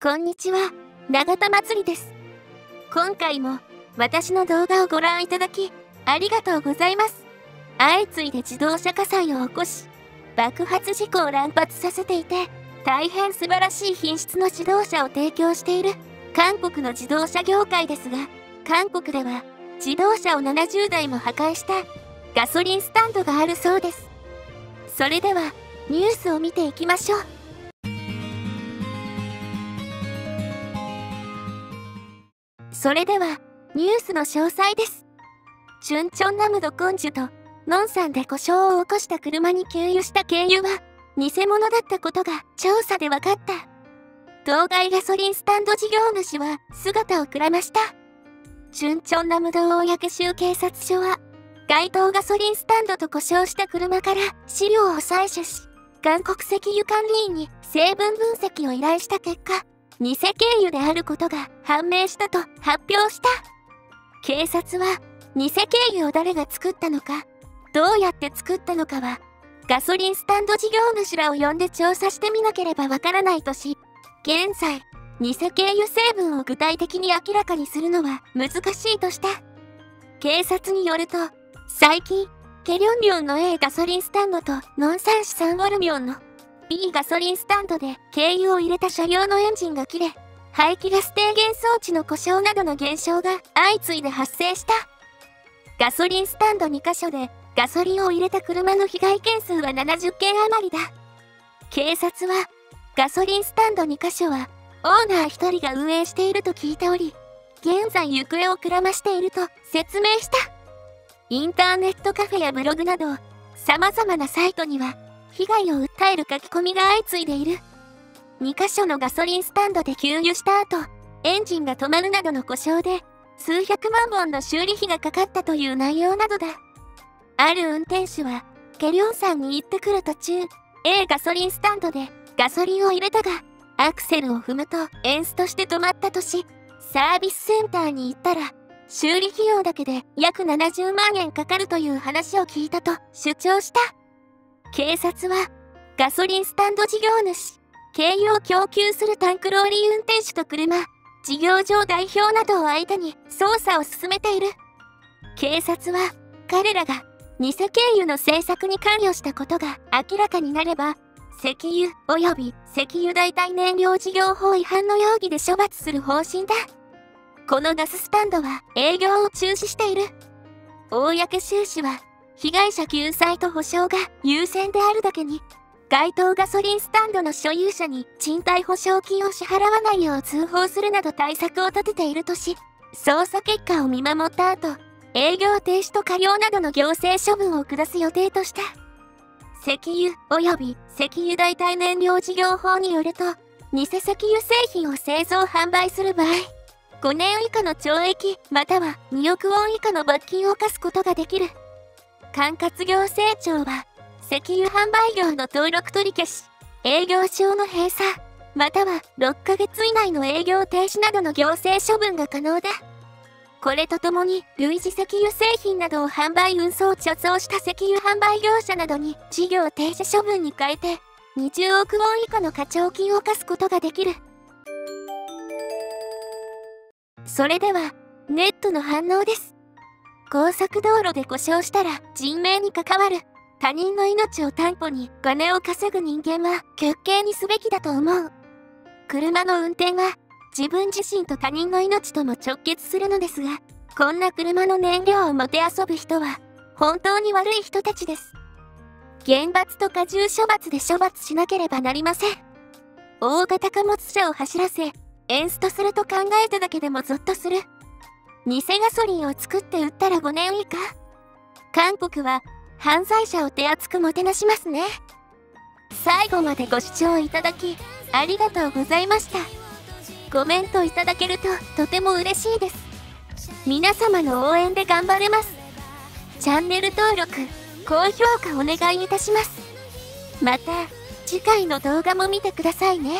こんにちは、永田祭りです。今回も私の動画をご覧いただき、ありがとうございます。相次いで自動車火災を起こし、爆発事故を乱発させていて、大変素晴らしい品質の自動車を提供している韓国の自動車業界ですが、韓国では自動車を70台も破壊したガソリンスタンドがあるそうです。それではニュースを見ていきましょう。それでは、ニュースの詳細です。チュンチョンナムドコンジュと、ノンさんで故障を起こした車に給油した軽油は、偽物だったことが調査で分かった。当該ガソリンスタンド事業主は姿をくらました。チュンチョンナムド公州警察署は、該当ガソリンスタンドと故障した車から資料を採取し、韓国石油管理員に成分分析を依頼した結果、偽軽油であることが判明したと発表した。警察は、偽軽油を誰が作ったのか、どうやって作ったのかは、ガソリンスタンド事業主らを呼んで調査してみなければわからないとし、現在、偽軽油成分を具体的に明らかにするのは難しいとした。警察によると、最近、ケリョンリョンの A ガソリンスタンドとノンサンシサンウォルミョンの B ガソリンスタンドで軽油を入れた車両のエンジンが切れ、排気ガス低減装置の故障などの現象が相次いで発生した。ガソリンスタンド2カ所でガソリンを入れた車の被害件数は70件余りだ。警察は、ガソリンスタンド2カ所は、オーナー1人が運営していると聞いており、現在行方をくらましていると説明した。インターネットカフェやブログなど、様々なサイトには、被害を訴える書き込みが相次いでいる。2カ所のガソリンスタンドで給油した後、エンジンが止まるなどの故障で、数百万本の修理費がかかったという内容などだ。ある運転手は、ケリョンさんに行ってくる途中、A ガソリンスタンドでガソリンを入れたが、アクセルを踏むとエンスとして止まったとし、サービスセンターに行ったら、修理費用だけで約70万円かかるという話を聞いたと主張した。警察は、ガソリンスタンド事業主、軽油を供給するタンクローリー運転手と車、事業場代表などを相手に捜査を進めている。警察は、彼らが偽軽油の製作に関与したことが明らかになれば、石油及び石油代替燃料事業法違反の容疑で処罰する方針だ。このガススタンドは営業を中止している。公収支は被害者救済と補償が優先であるだけに、該当ガソリンスタンドの所有者に賃貸保証金を支払わないよう通報するなど対策を立てているとし、捜査結果を見守った後、営業停止と過料などの行政処分を下す予定とした。石油及び石油代替燃料事業法によると、偽石油製品を製造販売する場合、5年以下の懲役または2億ウォン以下の罰金を課すことができる。管轄行政庁は、石油販売業の登録取り消し、営業証の閉鎖、または6ヶ月以内の営業停止などの行政処分が可能だ。これとともに、類似石油製品などを販売運送貯蔵した石油販売業者などに事業停止処分に変えて、20億ウォン以下の課徴金を課すことができる。それでは、ネットの反応です。高速道路で故障したら人命に関わる。他人の命を担保に金を稼ぐ人間は極刑にすべきだと思う。車の運転は自分自身と他人の命とも直結するのですが、こんな車の燃料をもてあそぶ人は本当に悪い人たちです。厳罰と過重処罰で処罰しなければなりません。大型貨物車を走らせ、エンストすると考えただけでもゾッとする。偽ガソリンを作って売ったら5年以下韓国は犯罪者を手厚くもてなしますね。最後までご視聴いただき、ありがとうございました。コメントいただけるととても嬉しいです。皆様の応援で頑張れます。チャンネル登録、高評価お願いいたします。また、次回の動画も見てくださいね。